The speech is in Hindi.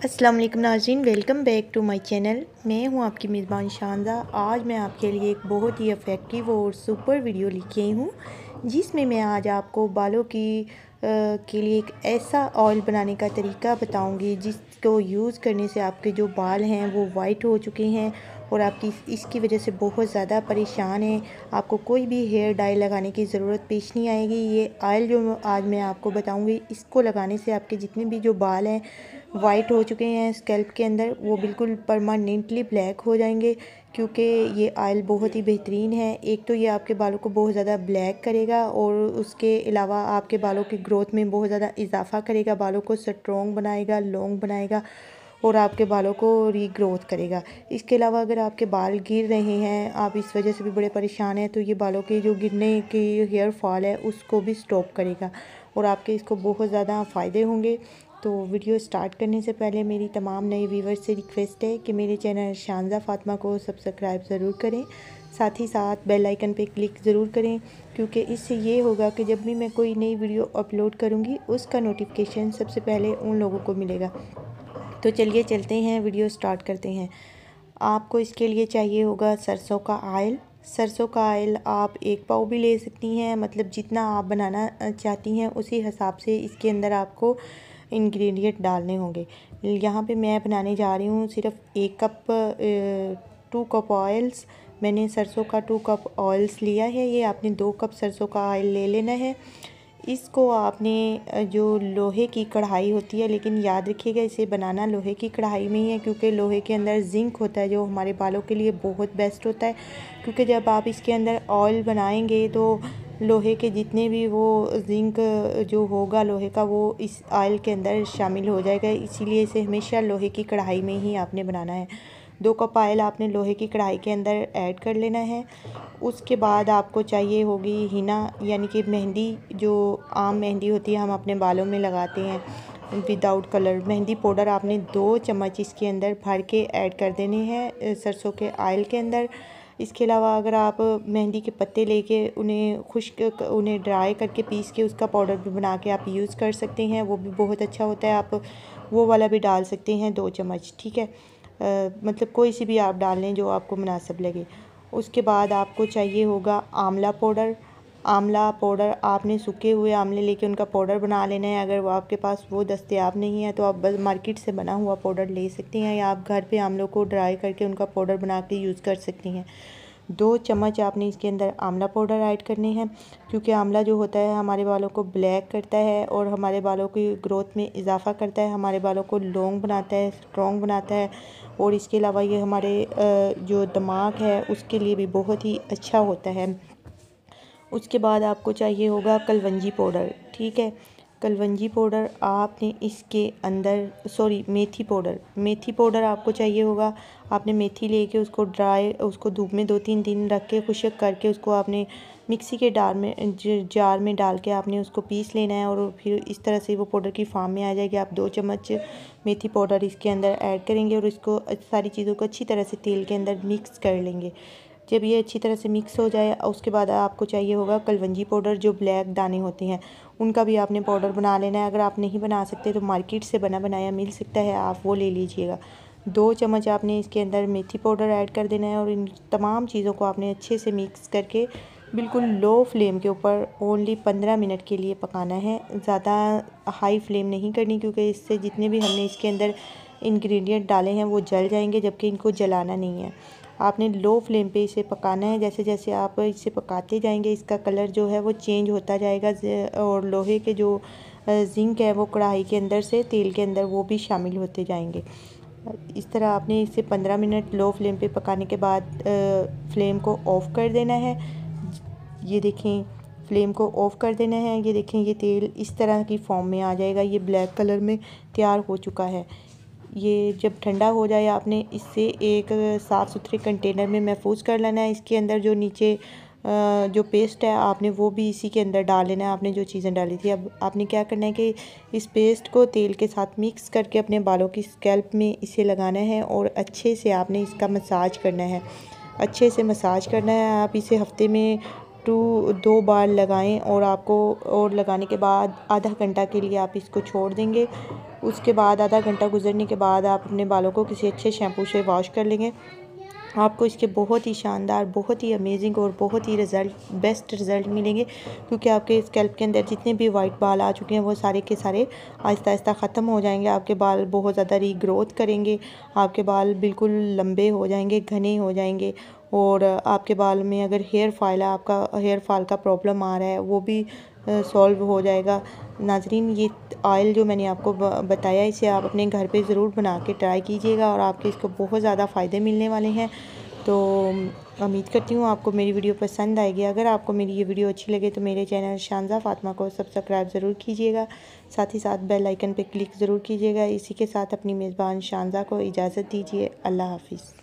अस्सलाम वालेकुम नाज़रीन welcome back to my channel. मैं हूँ आपकी मेज़बान शानदा। आज मैं आपके लिए एक बहुत ही इफ़ेक्टिव और सुपर वीडियो आई हूँ जिसमें मैं आज आपको बालों की आ, के लिए एक ऐसा ऑयल बनाने का तरीका बताऊँगी जिसको यूज़ करने से आपके जो बाल हैं वो वाइट हो चुके हैं और आपकी इसकी वजह से बहुत ज़्यादा परेशान हैं। आपको कोई भी हेयर डाई लगाने की ज़रूरत पेश नहीं आएगी। ये ऑयल जो आज मैं आपको बताऊँगी इसको लगाने से आपके जितने भी जो बाल हैं वाइट हो चुके हैं स्कैल्प के अंदर, वो बिल्कुल परमानेंटली ब्लैक हो जाएँगे क्योंकि ये ऑयल बहुत ही बेहतरीन है। एक तो ये आपके बालों को बहुत ज़्यादा ब्लैक करेगा और उसके अलावा आपके बालों की ग्रोथ में बहुत ज़्यादा इजाफा करेगा। बालों को स्ट्रॉन्ग बनाएगा लॉन्ग बनाएगा और आपके बालों को रीग्रोथ करेगा। इसके अलावा अगर आपके बाल गिर रहे हैं, आप इस वजह से भी बड़े परेशान हैं तो ये बालों के जो गिरने की हेयर फॉल है, उसको भी स्टॉप करेगा और आपके इसको बहुत ज़्यादा फ़ायदे होंगे। तो वीडियो स्टार्ट करने से पहले मेरी तमाम नए व्यूवर्स से रिक्वेस्ट है कि मेरे चैनल शानजा फातमा को सब्सक्राइब ज़रूर करें। साथ ही साथ बेल आइकन पे क्लिक ज़रूर करें, क्योंकि इससे ये होगा कि जब भी मैं कोई नई वीडियो अपलोड करूँगी, उसका नोटिफिकेशन सबसे पहले उन लोगों को मिलेगा। तो चलिए चलते हैं, वीडियो स्टार्ट करते हैं। आपको इसके लिए चाहिए होगा सरसों का आयल। सरसों का आयल आप एक पाव भी ले सकती हैं मतलब जितना आप बनाना चाहती हैं, उसी हिसाब से इसके अंदर आपको इंग्रेडिएंट डालने होंगे। यहाँ पे मैं बनाने जा रही हूँ सिर्फ़ एक कप टू कप ऑयल्स मैंने सरसों का टू कप ऑयल्स लिया है। ये आपने दो कप सरसों का ऑयल ले लेना है। इसको आपने जो लोहे की कढ़ाई होती है, लेकिन याद रखिएगा, इसे बनाना लोहे की कढ़ाई में ही है, क्योंकि लोहे के अंदर जिंक होता है, जो हमारे बालों के लिए बहुत बेस्ट होता है। क्योंकि जब आप इसके अंदर ऑयल बनाएँगे तो लोहे के जितने भी वो जिंक, जो होगा लोहे का, वो इस ऑयल के अंदर शामिल हो जाएगा। इसीलिए इसे हमेशा लोहे की कढ़ाई में ही आपने बनाना है। दो कप ऑयल आपने लोहे की कढ़ाई के अंदर ऐड कर लेना है। उसके बाद आपको चाहिए होगी हिना, यानी कि मेहंदी, जो आम मेहंदी होती है, हम अपने बालों में लगाते हैं। विदाउट कलर मेहंदी पाउडर आपने दो चम्मच इसके अंदर भर के ऐड कर देने हैं सरसों के ऑयल के अंदर। इसके अलावा अगर आप मेहंदी के पत्ते लेके उन्हें खुश्क उन्हें ड्राई करके पीस के उसका पाउडर भी बना के आप यूज़ कर सकते हैं वो भी बहुत अच्छा होता है। आप वो वाला भी डाल सकते हैं दो चम्मच ठीक है? आ, मतलब कोई सी भी आप डाल लें जो आपको मुनासिब लगे। उसके बाद आपको चाहिए होगा आंवला पाउडर आंवला पाउडर आपने सूखे हुए आंवले लेके उनका पाउडर बना लेना है। अगर वो आपके पास वो दस्तियाब नहीं है तो आप बस मार्केट से बना हुआ पाउडर ले सकती हैं या आप घर पे आंवलों को ड्राई करके उनका पाउडर बना के यूज़ कर सकती हैं। दो चम्मच आपने इसके अंदर आंवला पाउडर ऐड करने हैं, क्योंकि आंवला जो होता है हमारे बालों को ब्लैक करता है और हमारे बालों की ग्रोथ में इजाफा करता है, हमारे बालों को लॉन्ग बनाता है स्ट्रॉन्ग बनाता है और इसके अलावा ये हमारे जो दिमाग है, उसके लिए भी बहुत ही अच्छा होता है। उसके बाद आपको चाहिए होगा कलवंजी पाउडर, ठीक है? कलवंजी पाउडर आपने इसके अंदर सॉरी मेथी पाउडर। मेथी पाउडर आपको चाहिए होगा, आपने मेथी लेके उसको ड्राई उसको धूप में दो तीन दिन रख के खुशक करके उसको आपने मिक्सी के डार में जार में डाल के आपने उसको पीस लेना है और फिर इस तरह से वो पाउडर की फार्म में आ जाएगी। आप दो चम्मच मेथी पाउडर इसके अंदर ऐड करेंगे और इसको सारी चीज़ों को अच्छी तरह से तेल के अंदर मिक्स कर लेंगे। जब ये अच्छी तरह से मिक्स हो जाए, उसके बाद आपको चाहिए होगा कलवंजी पाउडर, जो ब्लैक दाने होते हैं, उनका भी आपने पाउडर बना लेना है। अगर आप नहीं बना सकते तो मार्केट से बना बनाया मिल सकता है, आप वो ले लीजिएगा। दो चम्मच आपने इसके अंदर मेथी पाउडर ऐड कर देना है और इन तमाम चीज़ों को आपने अच्छे से मिक्स करके बिल्कुल लो फ्लेम के ऊपर ओनली पंद्रह मिनट के लिए पकाना है। ज़्यादा हाई फ्लेम नहीं करनी, क्योंकि इससे जितने भी हमने इसके अंदर इंग्रेडिएंट डाले हैं, वो जल जाएँगे, जबकि इनको जलाना नहीं है। आपने लो फ्लेम पे इसे पकाना है, जैसे जैसे आप इसे पकाते जाएँगे, इसका कलर जो है वो चेंज होता जाएगा। और लोहे के जो जिंक है वो कढ़ाई के अंदर से तेल के अंदर वो भी शामिल होते जाएँगे। इस तरह आपने इसे पंद्रह मिनट लो फ्लेम पे पकाने के बाद फ्लेम को ऑफ़ कर देना है। ये देखें, फ्लेम को ऑफ़ कर देना है। ये देखें, ये तेल इस तरह की फॉर्म में आ जाएगा। ये ब्लैक कलर में तैयार हो चुका है। ये जब ठंडा हो जाए, आपने इससे एक साफ़ सुथरे कंटेनर में महफूज कर लेना है। इसके अंदर जो नीचे जो पेस्ट है, आपने वो भी इसी के अंदर डाल लेना है। आपने जो चीज़ें डाली थी, अब आपने क्या करना है कि इस पेस्ट को तेल के साथ मिक्स करके अपने बालों की स्कैल्प में इसे लगाना है और अच्छे से आपने इसका मसाज करना है। अच्छे से मसाज करना है। आप इसे हफ़्ते में टू दो बार लगाएँ और आपको और लगाने के बाद आधा घंटा के लिए आप इसको छोड़ देंगे। उसके बाद आधा घंटा गुजरने के बाद आप अपने बालों को किसी अच्छे शैम्पू से वॉश कर लेंगे। आपको इसके बहुत ही शानदार, बहुत ही अमेजिंग और बहुत ही रिज़ल्ट बेस्ट रिज़ल्ट मिलेंगे। क्योंकि आपके स्कैल्प के अंदर जितने भी वाइट बाल आ चुके हैं, वो सारे के सारे आहिस्ता आहिस्ता ख़त्म हो जाएँगे। आपके बाल बहुत ज़्यादा रीग्रोथ करेंगे। आपके बाल बिल्कुल लंबे हो जाएँगे, घने हो जाएँगे। और आपके बाल में अगर हेयर फॉल है, आपका हेयर फॉल का प्रॉब्लम आ रहा है, वो भी सॉल्व हो जाएगा। नाजरीन, ये ऑयल जो मैंने आपको बताया, इसे आप अपने घर पे ज़रूर बना के ट्राई कीजिएगा और आपके इसको बहुत ज़्यादा फ़ायदे मिलने वाले हैं। तो उम्मीद करती हूँ आपको मेरी वीडियो पसंद आएगी। अगर आपको मेरी ये वीडियो अच्छी लगे तो मेरे चैनल शानजा फातिमा को सब्सक्राइब ज़रूर कीजिएगा। साथ ही साथ बेल आइकन पर क्लिक ज़रूर कीजिएगा। इसी के साथ अपनी मेज़बान शानजा को इजाज़त दीजिए। अल्लाह हाफिज़।